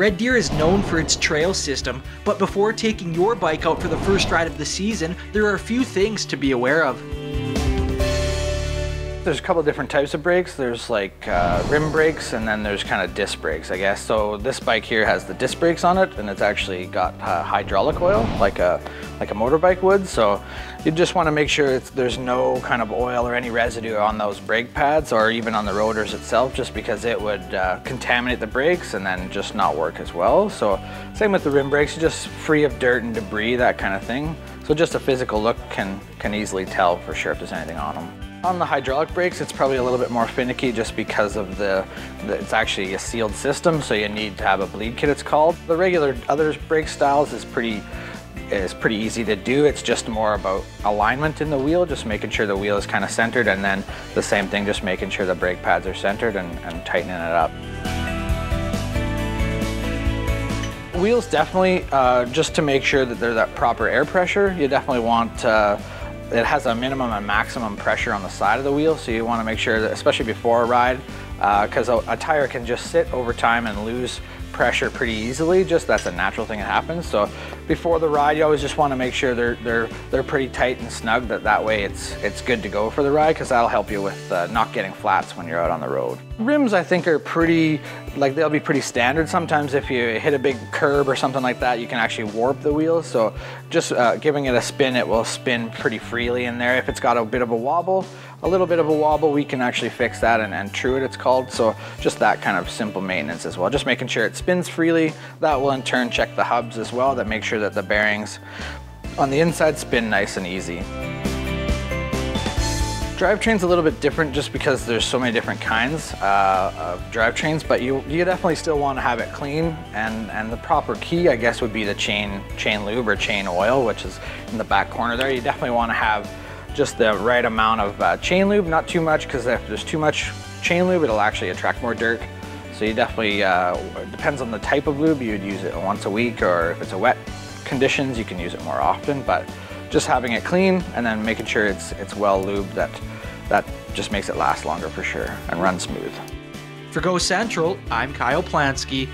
Red Deer is known for its trail system, but before taking your bike out for the first ride of the season, there are a few things to be aware of. There's a couple different types of brakes. There's like uh, rim brakes and then there's kind of disc brakes, I guess. So this bike here has the disc brakes on it and it's actually got uh, hydraulic oil like a, like a motorbike would. So you just want to make sure there's no kind of oil or any residue on those brake pads or even on the rotors itself just because it would uh, contaminate the brakes and then just not work as well. So same with the rim brakes, just free of dirt and debris, that kind of thing. So just a physical look can, can easily tell for sure if there's anything on them. On the hydraulic brakes, it's probably a little bit more finicky just because of the, the, it's actually a sealed system, so you need to have a bleed kit, it's called. The regular other brake styles is pretty, is pretty easy to do. It's just more about alignment in the wheel, just making sure the wheel is kind of centered, and then the same thing, just making sure the brake pads are centered and, and tightening it up. Wheels definitely, uh, just to make sure that there's that proper air pressure, you definitely want uh, it has a minimum and maximum pressure on the side of the wheel, so you want to make sure that, especially before a ride, because uh, a, a, tire can just sit over time and lose pressure pretty easily. Just that's a natural thing that happens. So before the ride, you always just want to make sure they're they're they're pretty tight and snug. That that way it's it's good to go for the ride because that'll help you with uh, not getting flats when you're out on the road. Rims I think are pretty like they'll be pretty standard. Sometimes if you hit a big curb or something like that, you can actually warp the wheels. So just uh, giving it a spin, it will spin pretty freely in there. If it's got a bit of a wobble, a little bit of a wobble, we can actually fix that and, and true it, it's called. So just that kind of simple maintenance as well. Just making sure it spins freely. That will in turn check the hubs as well that make sure that the bearings on the inside spin nice and easy. Drivetrain's a little bit different just because there's so many different kinds uh, of drivetrains, but you, you definitely still want to have it clean and, and the proper key, I guess, would be the chain, chain lube or chain oil, which is in the back corner there. You definitely want to have just the right amount of uh, chain lube, not too much, because if there's too much chain lube, it'll actually attract more dirt. So you definitely, uh, depends on the type of lube, you'd use it once a week, or if it's a wet conditions, you can use it more often, but just having it clean and then making sure it's, it's well lubed, that, that just makes it last longer for sure and run smooth. For Go Central, I'm Kyle Polanski.